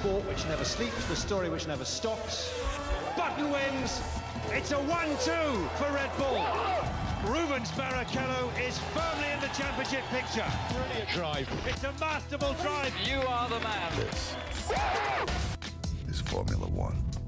sport which never sleeps, the story which never stops. Button wins. It's a 1-2 for Red Bull. Rubens Barrichello is firmly in the championship picture. Brilliant drive. It's a masterful drive. You are the man. This is Formula One.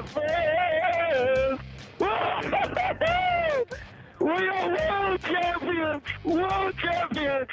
Friends! we are world champions! World champions!